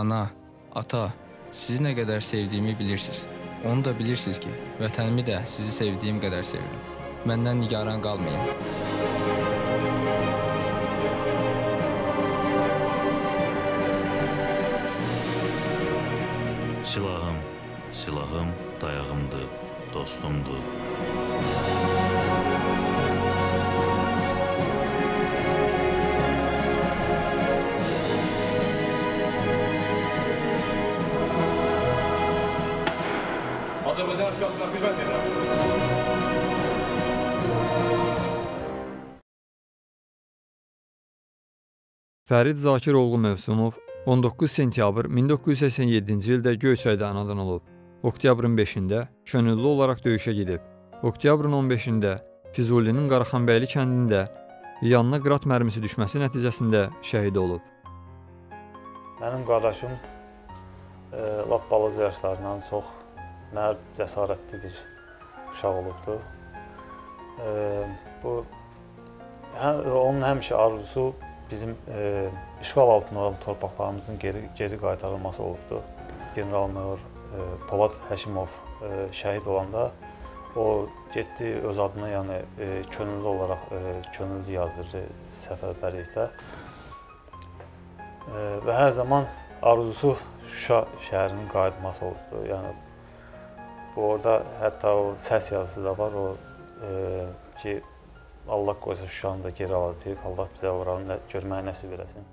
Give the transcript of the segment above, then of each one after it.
Ana, ata, sizi nə qədər sevdiyimi bilirsiniz. Onu da bilirsiniz ki, vətənimi də sizi sevdiyim qədər sevirəm. Məndən nigaran qalmayın. Silahım, silahım dayağımdır, dostumdur. Azərbaycan Respublikasına xidmət edirəm. Fərid Zakiroğlu Mövsümov 19 sentyabr 1987-ci ildə Göyçayda anadan olub. Oktyabrın 5-də könüllü olaraq döyüşə gedib. Oktyabrın 15-də Füzulinin Qaraxanbəyli kəndində yanına qrat mərmisi düşməsi nəticəsində şəhid olub. Mənim qardaşım e, lap balaca yaşlarından çox mərd, cəsarətli bir uşaq olubdu. Bu hə, onun həmişə arzusu bizim işğal altında olan torpaqlarımızın geri geri qaytarılması olubdu. General-mayor e, Polad Həşimov şəhid olanda o getdi öz adına, yəni könüllü olaraq könüllü yazdırdı səfərbərlikdə. Və hər zaman arzusu Şuşa şəhərinin qayıtması oldu. Yəni orada hətta o səs yazısı da var, o e, ki Allah qoysa Şuşanı da geri alacağıq. Allah bizə oranı görməyi nəsib eləsin.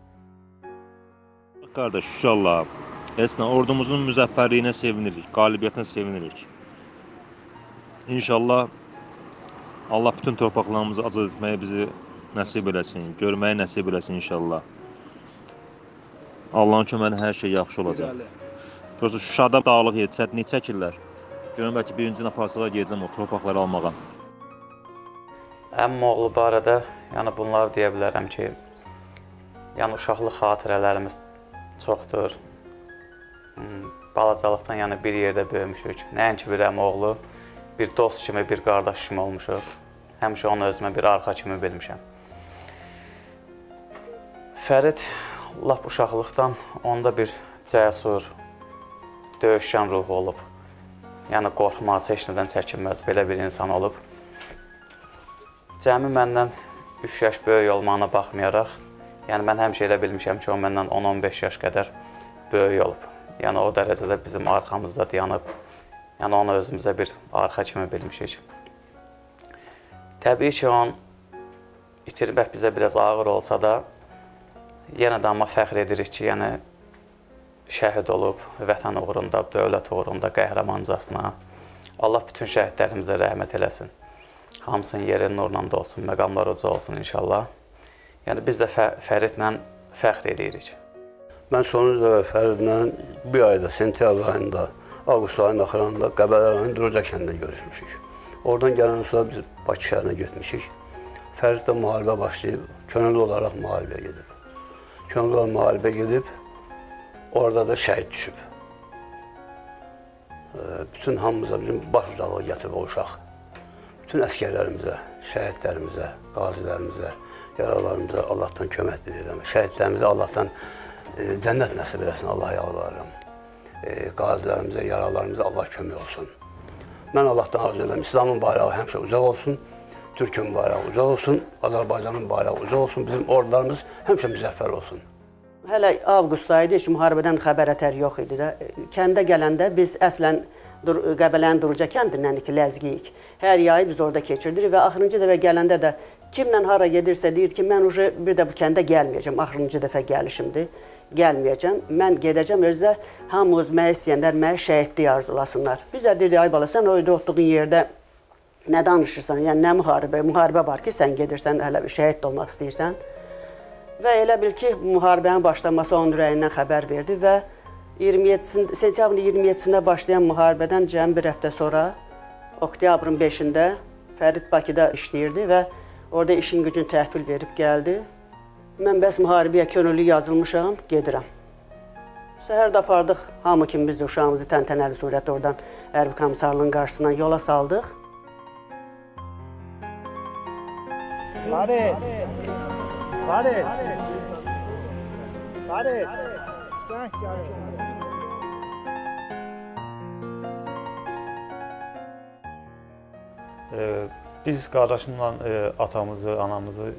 Qardaş, Şuşalılar, heç nə, ordumuzun müzəffərliyinə sevinirik, qalibiyyətinə sevinirik. İnşallah Allah bütün torpaqlarımızı azad etməyi bizi nəsib eləsin, görməyi nəsib eləsin inşallah. Allahın köməyi hər şey yaxşı olacaq. Prosta Şuşada dağlıq yer, çətinlik çəkirlər. Görüm bəlkə birinci aparsalar gedəcəm o torpaqları almağa. Əmim oğlu barədə, yəni bunları deyə bilərəm ki, yəni uşaqlıq xatirələrimiz çoxdur. Hmm, Balacalıqdan yəni bir yerdə böyümüşük. Nəinki bir əmi oğlu, bir dost kimi, bir qardaş kimi olmuşuq. Həmişə onu özümə bir arxa kimi bilmişəm. Fərid lap uşaqlıqdan onda bir cəsur, döyüşkən ruhu olub. Yəni qorxmaz, heç nədən çəkinməz belə bir insan olub. Cəmi məndən 3 yaş böyük olmağına baxmayaraq, yəni mən həmişə elə bilmişəm ki, o məndən 10-15 yaş qədər böyük olub. Yəni o dərəcədə bizim arxamızda dayanıb, yəni onu özümüzə bir arxa kimi bilmişik. Təbii ki, onun itirmək bizə biraz ağır olsa da, yenə də amma fəxr edirik ki, yəni şəhid olub, vətən uğrunda, dövlət uğrunda qəhrəmancasına. Allah bütün şəhidlərimizə rəhmət eləsin. Hamısının yeri nurla dolsun, məqamlar uca olsun inşallah. Yəni biz də fə Fəridlə fəxr edirik. Mən sonuncu dəfə Fəridlə bir ayda, sentyabr ayında, avqust ayının axırında Qəbələ rayonu Duruca kəndində görüşmüşük. Oradan gələn sonra biz Bakı şəhərinə getmişik. Fərid də müharibə başlayıb, könüllü olaraq müharibəyə gedib. Könüllü olaraq müharibə gedib, orada da şəhid düşüb. Bütün hamımıza bizim baş ucalığı gətirib o uşaq. Bütün əskərlərimizə, şəhidlərimizə, qazilərimizə, yaralarımıza Allahdan kömək diləyirəm. Şəhidlərimizə Allahdan e, cənnət nəsib eləsin, Allah yalvarıram. E, qazilərimizə, yaralarımıza Allah kömək olsun. Mən Allahdan arzu edirəm, İslamın bayrağı həmişə ucaq olsun, Türkün bayrağı ucaq olsun, Azərbaycanın bayrağı ucaq olsun, bizim ordularımız həmişə müzəffər olsun. Hələ avqust ayı idi, heç müharibədən xəbər ətər yox idi də. Kəndə gələndə biz əslən Dur Qəbələnin Duruca kəndindən ki, ləzgiyik. Hər yayı biz orada keçirdik və axırıncı dəfə gələndə də kimlə hara gedirsə deyir ki, mən uje bir də bu kəndə gəlməyəcəm. Axırıncı dəfə gəlişimdir. Gəlməyəcəm. Mən gedəcəm özdə hamımız mənə istəyənlər mənə şəhidlik arzulasınlar. Biz də dedik ay bala sən orada otduğun yerdə nə danışırsan? Yəni nə müharibə? Müharibə var ki, sən gedirsən hələ bir şəhid olmaq istəyirsən. Və elə bil ki, müharibənin başlaması onun ürəyindən xəbər verdi və 27 sentyabrın 27-sində başlayan müharibədən cəmi bir həftə sonra oktyabrın 5-də Fərid Bakıda işləyirdi və orada işin gücün təhvil verib gəldi. Mən bəs müharibəyə könüllü yazılmışam, gedirəm. Səhər də apardıq, hamı kimi biz də uşağımızı təntənəli surətdə oradan hərbi komissarlığın qarşısına yola saldıq. Farid! Farid! Farid! E, biz qardaşımla e, atamızı, anamızı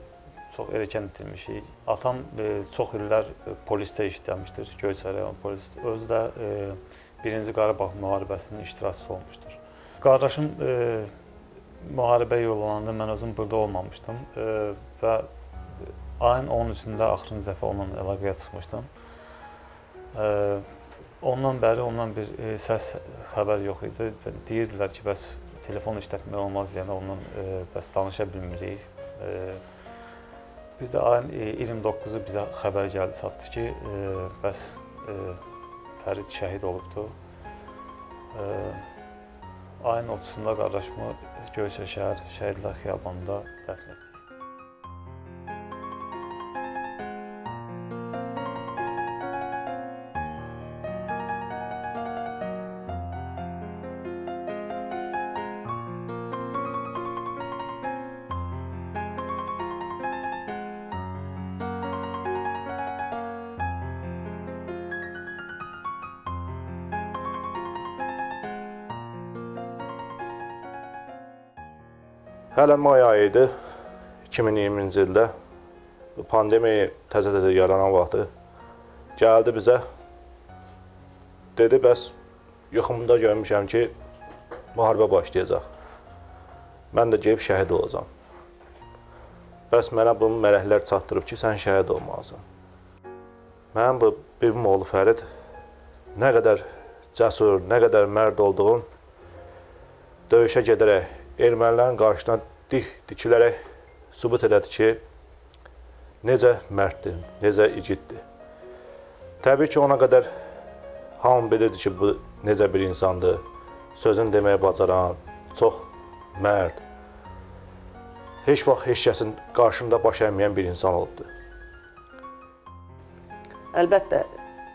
çox erkən itirmişik. Atam e, çox illər e, polisdə işləmişdir, Göyçay rayon polis. Özü də e, Birinci Qarabağ müharibəsinin iştirakçısı olmuşdur. Qardaşım e, müharibəyə yollananda mən özüm burada olmamışdım e, və ayın 13-də axırıncı dəfə onunla əlaqəyə çıxmışdım. Ondan bəri ondan bir e, səs xəbər yox idi. Deyirdilər ki, bəs telefon işlətmək olmaz, yəni ondan e, bəs danışa bilmirik. E, bir də ayın e, 29-u bizə xəbər gəldi çatdı ki, bəs Fərid şəhid olubdu. E, ayın 30-da qardaşımı Göyçay şəhər Şəhidlər xiyabanında dəfn etdik. Hələ may ayı idi 2020-ci ildə. Pandemiya təzə-təzə yaranan vaxtı gəldi bizə. Dedi, bəs yuxumda görmüşəm ki, müharibə başlayacaq. Mən də gedib şəhid olacağam. Bəs mənə bu mərhələlər çatdırıb ki, sən şəhid olmalısan. Mənim bu bibim oğlu Fərid nə qədər cəsur, nə qədər mərd olduğum döyüşə gedərək ermənilərin qarşısına dik dikilərək sübut elədi ki, necə mərddir, necə igiddir. Təbii ki, ona qədər hamı bilirdi ki, bu necə bir insandır, sözün deməyə bacaran, çox mərd. Heç vaxt heç kəsin qarşında baş əyməyən bir insan olubdu. Əlbəttə,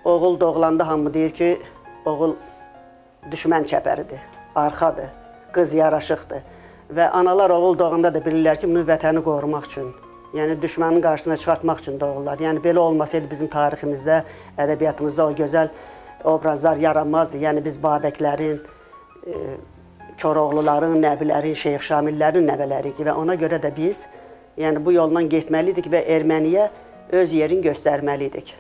oğul doğulanda hamı deyir ki, oğul düşmən çəpəridir, arxadır, qız yaraşıqdır. Və analar oğul doğanda da bilirlər ki, bunu vətəni qorumaq üçün, yəni düşmənin qarşısına çıxartmaq üçün doğurlar. Yəni belə olmasaydı bizim tariximizdə, ədəbiyyatımızda o gözəl obrazlar yaranmazdı. Yəni biz Babəklərin, e, Koroğluların, Nəbilərin, Şeyx Şamillərin nəvələriyik və ona görə də biz yəni bu yolla getməliydik və erməniyə öz yerini göstərməliydik.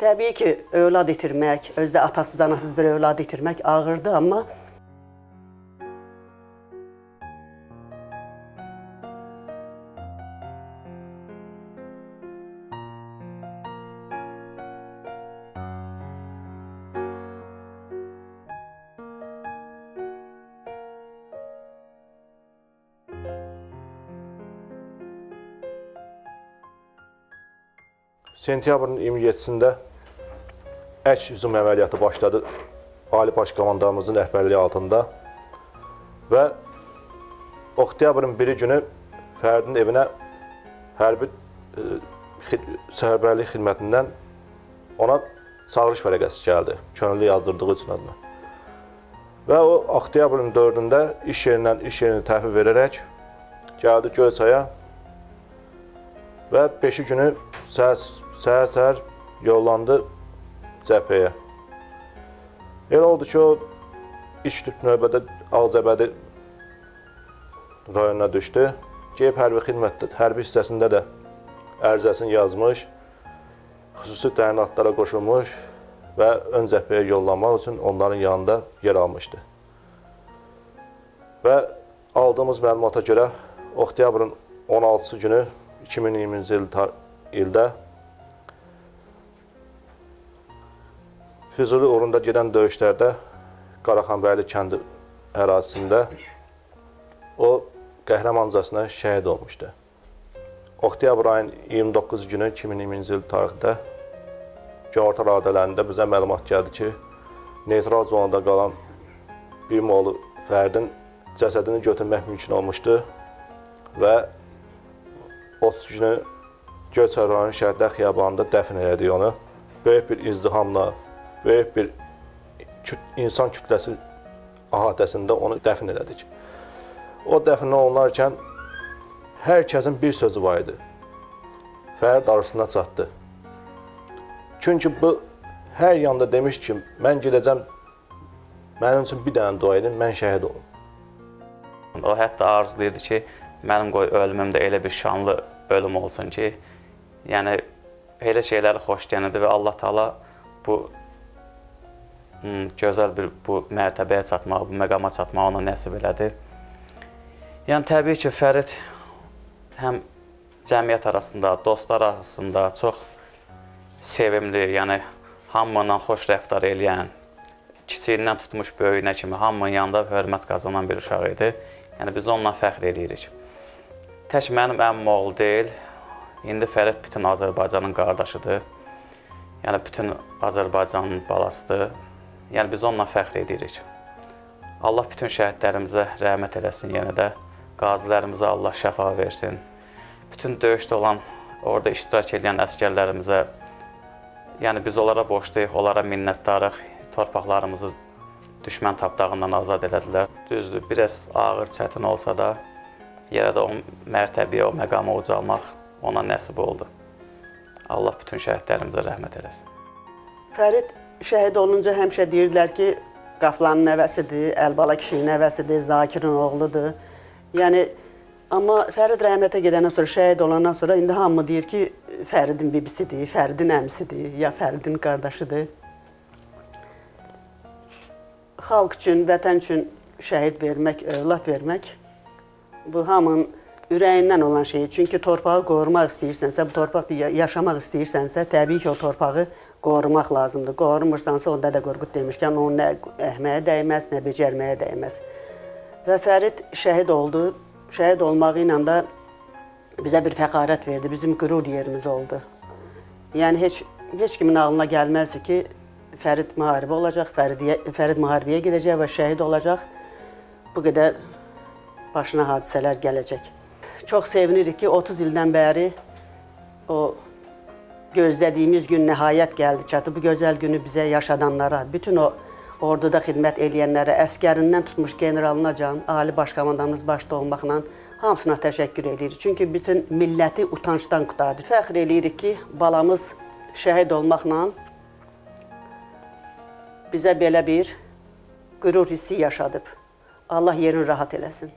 Təbii ki, övlad itirmək, özdə atasız, anasız bir övlad itirmək ağırdır, amma Sentyabrın 27-sində əks hücum əməliyyatı başladı Ali Baş Komandanımızın rəhbərliyi altında və oktyabrın 1-ci günü Fərdin evinə hərbi e, səhərbərlik xidmətindən ona çağırış vərəqəsi gəldi. Könüllü yazdırdığı üçün adına. Və o oktyabrın 4-də iş yerindən iş yerini təhvil verərək gəldi Göyçaya və 5-ci günü səhər-səhər yollandı cəbhəyə. Elə oldu ki, o ilk tüp növbədə Ağcabədi rayonuna düşdü. Geyib hərbi xidmətdə, hərbi hissəsində də ərizəsini yazmış, xüsusi təyinatlara qoşulmuş və ön cəbhəyə yollanmaq üçün onların yanında yer almışdı. Və aldığımız məlumata görə oktyabrın 16-sı günü 2020-ci il ildə Füzuli uğrunda gedən döyüşlərdə Qaraxanbəyli kəndi ərazisində o qəhrəmancasına şəhid olmuşdu. Oktyabr ayın 29 günü 2020-ci il tarixdə günorta radələrində bizə məlumat gəldi ki, neytral zonada qalan bir moğlu fərdin cəsədini götürmək mümkün olmuşdu və 30 günü Göyçay rayonu Şəhidlər xiyabanında dəfn elədik onu. Böyük bir izdihamla, böyük bir insan kütləsi əhatəsində onu dəfn elədik. O dəfn olunarkən hər kəsin bir sözü var idi. Fərid arısına çatdı. Çünki bu hər yanda demiş ki, mən gedəcəm mənim üçün bir dənə dua edin, mən şəhid olum. O hətta arzulayırdı ki, mənim qoy ölümüm də elə bir şanlı ölüm olsun ki, yəni elə şeyləri xoşlayırdı və Allah Taala bu gözəl bir bu mərtəbəyə çatmağı, bu məqama çatmağı ona nəsib elədi. Yəni təbii ki, Fərid həm cəmiyyət arasında, dostlar arasında çox sevimli, yəni hamıyla xoş rəftar eləyən, kiçiyindən tutmuş böyüyünə kimi hamının yanında hörmət qazanan bir uşaq idi. Yəni biz onunla fəxr eləyirik. Tək mənim əmmim oğlu deyil, indi Fərid bütün Azərbaycanın qardaşıdır. Yəni bütün Azərbaycanın balasıdır. Yəni biz onunla fəxr edirik. Allah bütün şəhidlərimizə rəhmət eləsin yenə də. Qazilərimizə Allah şəfa versin. Bütün döyüşdə olan, orada iştirak edən əskərlərimizə yəni biz onlara borcluyuq, onlara minnətdarıq. Torpaqlarımızı düşmən tapdağından azad elədilər. Düzdür, biraz ağır, çətin olsa da yenə də o mərtəbəyə, o məqama ucalmaq ona nəsib oldu. Allah bütün şəhidlərimizə rəhmət eləsin. Fərid şəhid olunca həmişə deyirdilər ki, Qaflanın nəvəsidir, Əlbala kişinin nəvəsidir, Zakirin oğludur. Yəni amma Fərid rəhmətə gedəndən sonra, şəhid olandan sonra indi hamı deyir ki, Fəridin bibisidir, Fəridin əmisidir, ya Fəridin qardaşıdır. Xalq üçün, vətən üçün şəhid vermək, övlad vermək bu hamının ürəyindən olan şeydir. Çünki torpağı qorumaq istəyirsənsə, bu torpaqda yaşamaq istəyirsənsə, təbii ki, o torpağı qorumaq lazımdır. Qorumursansa, onda da Qorqud demişkən, onun nə əhməyə dəyməz, nə becərməyə dəyməz. Və Fərid şəhid oldu. Şəhid olmağı ilə də bizə bir fəxarət verdi, bizim qürur yerimiz oldu. Yəni heç heç kimin ağlına gəlməzdi ki, Fərid müharibə olacaq, Fərid Fərid müharibəyə gedəcək və şəhid olacaq. Bu qədər başına hadisələr gələcək. Çox sevinirik ki, 30 ildən bəri o gözlədiyimiz gün nəhayət gəldi, çatdı. Bu gözəl günü bizə yaşadanlara, bütün o orduda xidmət eləyənlərə, əskərindən tutmuş generalına can, ali başkomandanımız başda olmaqla hamısına təşəkkür edirik. Çünki bütün milləti utancdan qurtardı. Fəxr edirik ki, balamız şəhid olmaqla bizə belə bir qürur hissi yaşadıb. Allah yerini rahat eləsin.